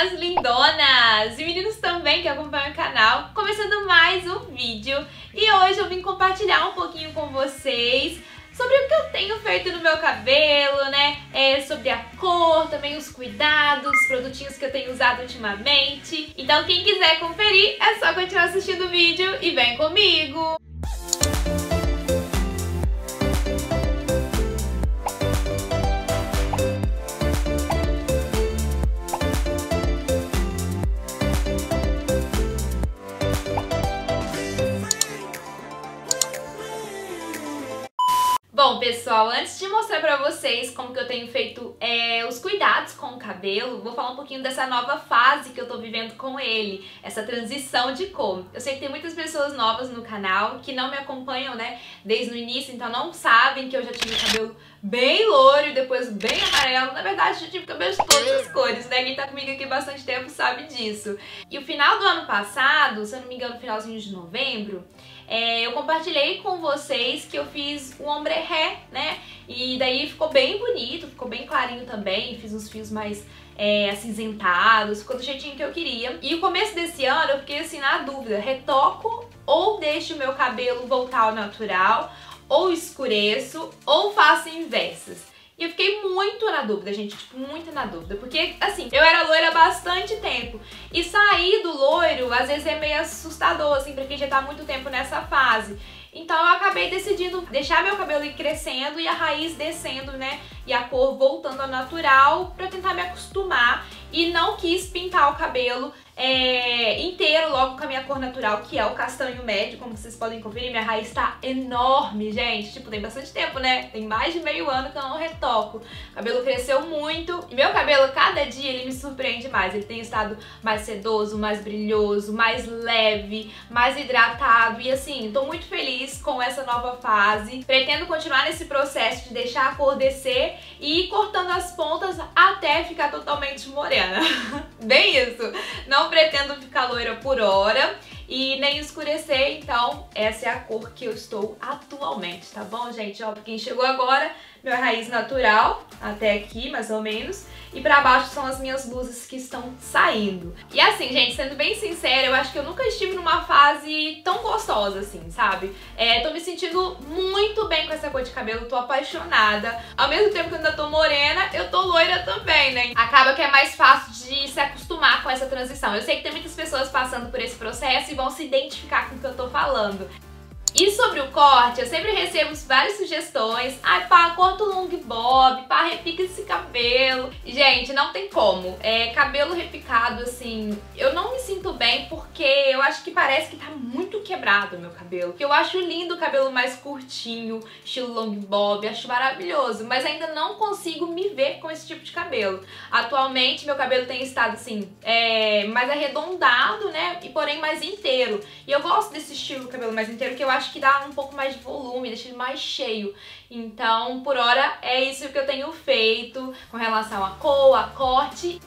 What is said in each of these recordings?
minhas lindonas! E meninos também que acompanham o canal, começando mais um vídeo. E hoje eu vim compartilhar um pouquinho com vocês sobre o que eu tenho feito no meu cabelo, né? É, sobre a cor, também os cuidados, os produtinhos que eu tenho usado ultimamente. Então quem quiser conferir, é só continuar assistindo o vídeo e vem comigo! Bom, pessoal, antes de mostrar pra vocês como que eu tenho feito é, os cuidados com o cabelo, vou falar um pouquinho dessa nova fase que eu tô vivendo com ele, essa transição de cor. Eu sei que tem muitas pessoas novas no canal que não me acompanham, né, desde o início, então não sabem que eu já tive cabelo bem loiro e depois bem amarelo. Na verdade, eu tive cabelo de todas as cores, né? Quem tá comigo aqui bastante tempo sabe disso. E o final do ano passado, se eu não me engano, finalzinho de novembro, é, eu compartilhei com vocês que eu fiz o ombre ré, né? E daí ficou bem bonito, ficou bem clarinho também, fiz uns fios mais é, acinzentados, ficou do jeitinho que eu queria. E o começo desse ano eu fiquei assim na dúvida, retoco ou deixo o meu cabelo voltar ao natural, ou escureço, ou faço inversas. E eu fiquei muito na dúvida, gente, tipo, muito na dúvida. Porque, assim, eu era loira há bastante tempo. E sair do loiro, às vezes, é meio assustador, assim, pra quem já tá muito tempo nessa fase. Então eu acabei decidindo deixar meu cabelo ir crescendo e a raiz descendo, né? E a cor voltando ao natural pra tentar me acostumar. E não quis pintar o cabelo é, inteiro logo com a minha cor natural, que é o castanho médio, como vocês podem conferir, minha raiz tá enorme, gente, tipo, tem bastante tempo, né? Tem mais de meio ano que eu não retoco. O cabelo cresceu muito e meu cabelo, cada dia, ele me surpreende mais. Ele tem estado mais sedoso, mais brilhoso, mais leve, mais hidratado e assim, tô muito feliz com essa nova fase. Pretendo continuar nesse processo de deixar a cor descer e ir cortando as pontas até ficar totalmente morena. Bem isso! Não pretendo ficar loira por hora e nem escurecer, então essa é a cor que eu estou atualmente, tá bom, gente? Ó, pra quem chegou agora, minha raiz natural, até aqui mais ou menos, e pra baixo são as minhas luzes que estão saindo. E assim, gente, sendo bem sincera, eu acho que eu nunca estive numa fase tão gostosa assim, sabe? É, tô me sentindo muito bem com essa cor de cabelo, tô apaixonada. Ao mesmo tempo que eu ainda tô morena, eu tô loira também, né? Acaba que é mais fácil de se acostumar com essa transição. Eu sei que tem muitas pessoas passando por esse processo e vão se identificar com o que eu tô falando. E sobre o corte, eu sempre recebo várias sugestões. Ai, pá, corta o long bob, pá, repica esse cabelo. Gente, não tem como. É, cabelo repicado, assim, eu não me sinto bem porque eu acho que parece que tá muito quebrado o meu cabelo. Eu acho lindo o cabelo mais curtinho, estilo long bob, acho maravilhoso. Mas ainda não consigo me ver com esse tipo de cabelo. Atualmente, meu cabelo tem estado, assim, é, mais arredondado, né? E porém mais inteiro. E eu gosto desse estilo cabelo mais inteiro, que eu acho acho que dá um pouco mais de volume, deixa ele mais cheio. Então, por hora, é isso que eu tenho feito com relação a cor, a corte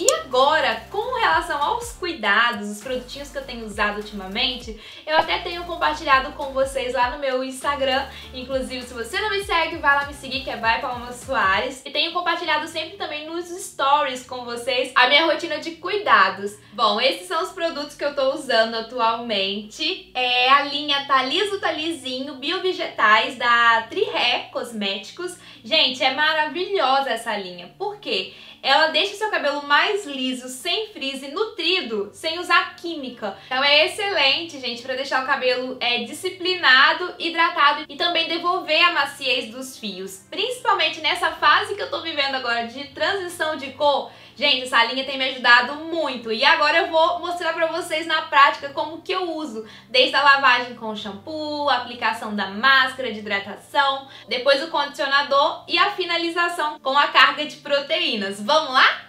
e agora, com relação aos cuidados, os produtinhos que eu tenho usado ultimamente, eu até tenho compartilhado com vocês lá no meu Instagram. Inclusive, se você não me segue, vai lá me seguir, que é Vai Paloma Soares. E tenho compartilhado sempre também nos stories com vocês a minha rotina de cuidados. Bom, esses são os produtos que eu tô usando atualmente. É a linha Taliso Talizinho Biovegetais da Trihé Cosméticos. Gente, é maravilhosa essa linha. Por quê? Ela deixa seu cabelo mais liso, sem frizz e nutrido, sem usar química. Então é excelente, gente, para deixar o cabelo é, disciplinado, hidratado e também devolver a maciez dos fios. Principalmente nessa fase que eu tô vivendo agora de transição de cor, Gente, essa linha tem me ajudado muito e agora eu vou mostrar pra vocês na prática como que eu uso, desde a lavagem com shampoo, a aplicação da máscara de hidratação, depois o condicionador e a finalização com a carga de proteínas. Vamos lá?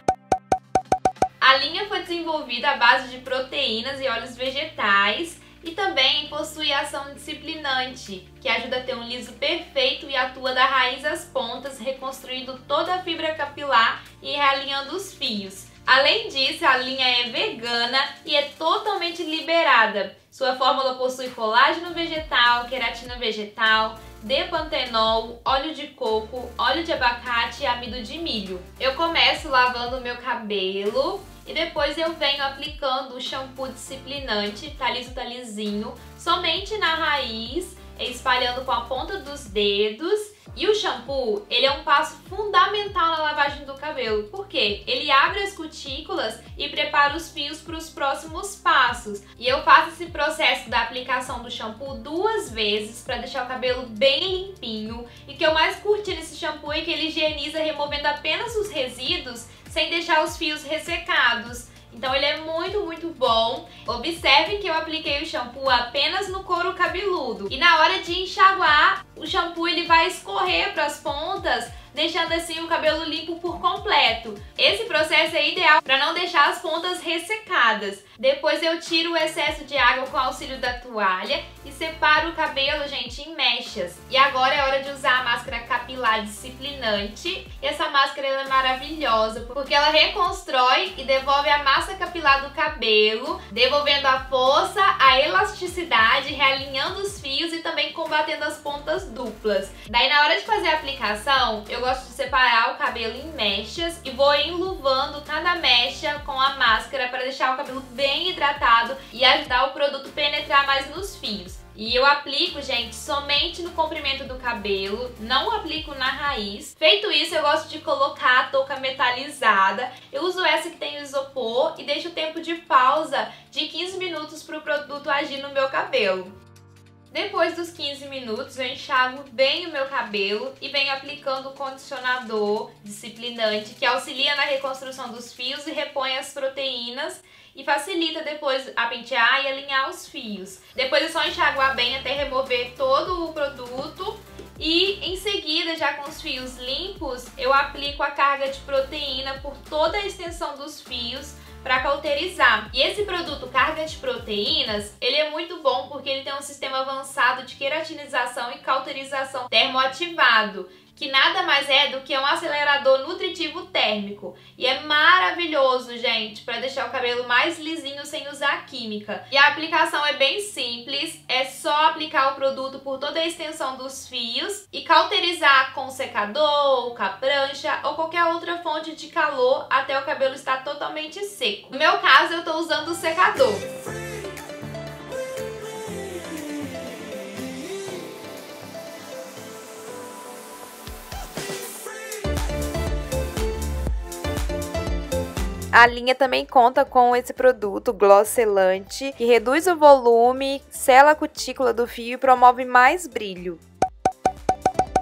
A linha foi desenvolvida à base de proteínas e óleos vegetais e também possui ação disciplinante, que ajuda a ter um liso perfeito e atua da raiz às pontas, reconstruindo toda a fibra capilar e realinhando os fios. Além disso, a linha é vegana e é totalmente liberada. Sua fórmula possui colágeno vegetal, queratina vegetal, depantenol, óleo de coco, óleo de abacate e amido de milho. Eu começo lavando o meu cabelo e depois eu venho aplicando o shampoo disciplinante Taliso Talizinho somente na raiz, espalhando com a ponta dos dedos e o shampoo, ele é um passo fundamental na lavagem do cabelo, porque ele abre as cutículas e prepara os fios para os próximos passos. E eu faço esse processo da aplicação do shampoo duas vezes para deixar o cabelo bem limpinho. E o que eu mais curti nesse shampoo é que ele higieniza removendo apenas os resíduos sem deixar os fios ressecados. Então ele é muito, muito bom. Observe que eu apliquei o shampoo apenas no couro cabeludo. E na hora de enxaguar, o shampoo ele vai escorrer para as pontas deixando assim o cabelo limpo por completo. Esse processo é ideal para não deixar as pontas ressecadas. Depois eu tiro o excesso de água com auxílio da toalha e separo o cabelo, gente, em mechas. E agora é hora de usar capilar disciplinante. E essa máscara é maravilhosa porque ela reconstrói e devolve a massa capilar do cabelo, devolvendo a força, a elasticidade, realinhando os fios e também combatendo as pontas duplas. Daí na hora de fazer a aplicação, eu gosto de separar o cabelo em mechas e vou enluvando cada mecha com a máscara para deixar o cabelo bem hidratado e ajudar o produto penetrar mais nos fios. E eu aplico, gente, somente no comprimento do cabelo, não aplico na raiz. Feito isso, eu gosto de colocar a touca metalizada. Eu uso essa que tem isopor e deixo o tempo de pausa de 15 minutos para o produto agir no meu cabelo. Depois dos 15 minutos, eu enxago bem o meu cabelo e venho aplicando o condicionador disciplinante que auxilia na reconstrução dos fios e repõe as proteínas e facilita depois a pentear e alinhar os fios. Depois é só enxaguar bem até remover todo o produto e em seguida, já com os fios limpos, eu aplico a carga de proteína por toda a extensão dos fios para cauterizar. E esse produto carga de proteínas, ele é muito bom porque ele tem um sistema avançado de queratinização e cauterização termoativado que nada mais é do que um acelerador nutritivo térmico. E é maravilhoso, gente, para deixar o cabelo mais lisinho sem usar química. E a aplicação é bem simples, é só aplicar o produto por toda a extensão dos fios e cauterizar com secador, com a prancha ou qualquer outra fonte de calor até o cabelo estar totalmente seco. No meu caso, eu estou usando o secador. A linha também conta com esse produto gloss selante, que reduz o volume, sela a cutícula do fio e promove mais brilho.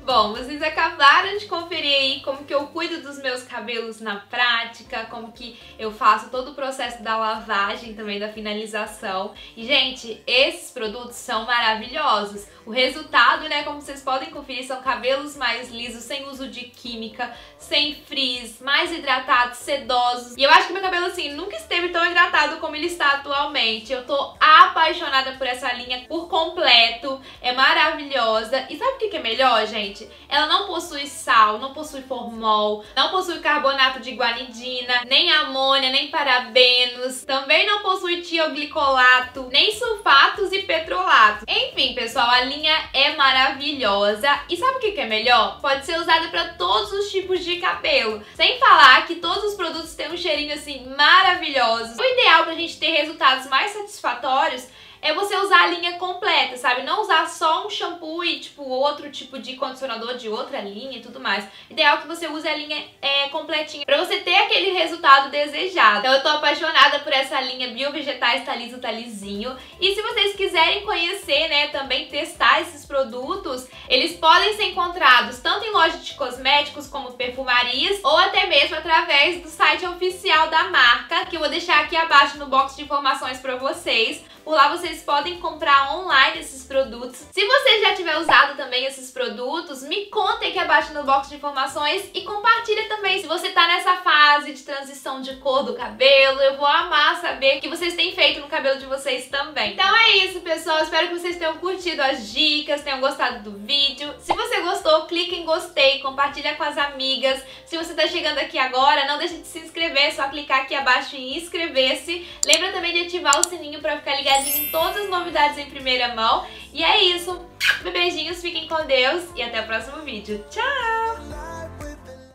Bom, vocês acabaram de conferir aí como que eu cuido dos meus cabelos na prática, como que eu faço todo o processo da lavagem também, da finalização. E, gente, esses produtos são maravilhosos. O resultado, né, como vocês podem conferir, são cabelos mais lisos, sem uso de química, sem frizz, mais hidratados, sedosos. E eu acho que meu cabelo, assim, nunca esteve tão hidratado como ele está atualmente. Eu tô apaixonada por essa linha por completo, é maravilhosa. E sabe o que é melhor, gente? ela não possui sal, não possui formol, não possui carbonato de guanidina, nem amônia, nem parabenos, também não possui tioglicolato, nem sulfatos e petrolato. Enfim, pessoal, a linha é maravilhosa. E sabe o que é melhor? Pode ser usada para todos os tipos de cabelo. Sem falar que todos os produtos têm um cheirinho assim maravilhoso. O ideal pra gente ter resultados mais satisfatórios é você usar a linha completa, sabe? Não usar só um shampoo e, tipo, outro tipo de condicionador de outra linha e tudo mais. Ideal que você use a linha é, completinha pra você ter aquele resultado desejado. Então eu tô apaixonada essa linha Biovegetais Taliso Talizinho. E se vocês quiserem conhecer, né, também testar esses produtos, eles podem ser encontrados tanto em lojas de cosméticos como perfumarias ou até mesmo através do site oficial da marca, que eu vou deixar aqui abaixo no box de informações pra vocês. Por lá vocês podem comprar online esses produtos. Se você já tiver usado também esses produtos, me conta aqui abaixo no box de informações e compartilha também se você tá nessa fase de transição de cor do cabelo. Eu vou amar saber o que vocês têm feito no cabelo de vocês também. Então é isso, pessoal. Espero que vocês tenham curtido as dicas, tenham gostado do vídeo. Se você gostou, clique em gostei, compartilha com as amigas. Se você tá chegando aqui agora, não deixe de se inscrever, é só clicar aqui abaixo em inscrever-se. Lembra também de ativar o sininho para ficar ligadinho em todas as novidades em primeira mão. E é isso. Beijinhos, fiquem com Deus e até o próximo vídeo. Tchau!